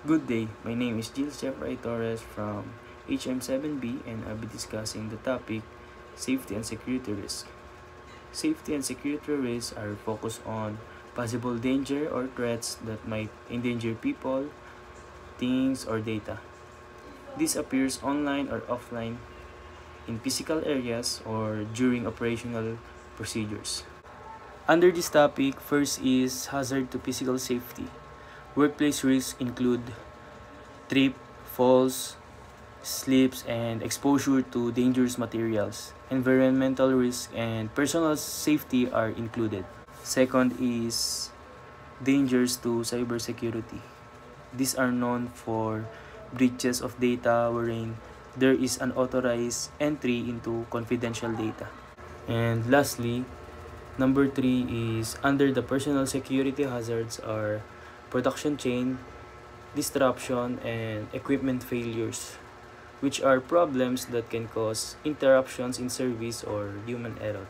Good day, my name is Jill Jeffrey Torres from HM7B and I'll be discussing the topic Safety and Security Risk. Safety and security risks are focused on possible danger or threats that might endanger people, things, or data. This appears online or offline, in physical areas, or during operational procedures. Under this topic, first is hazard to physical safety. Workplace risks include trip, falls, slips, and exposure to dangerous materials. Environmental risk and personal safety are included. Second is dangers to cybersecurity. These are known for breaches of data wherein there is unauthorized entry into confidential data. And lastly, number three is under the personal security hazards are production chain disruption and equipment failures which are problems that can cause interruptions in service or human error